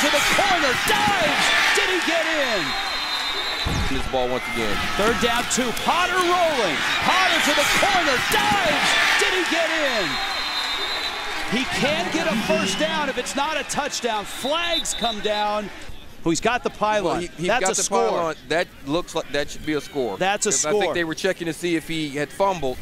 to the corner, dives. Did he get in? This ball once again. Third down, two. Potter rolling. Potter to the corner, dives. Did he get in? He can get a first down if it's not a touchdown. Flags come down. Oh, he's got the pylon. Well, he, That's got a the score. pylon. That looks like that should be a score. That's a score. I think they were checking to see if he had fumbled.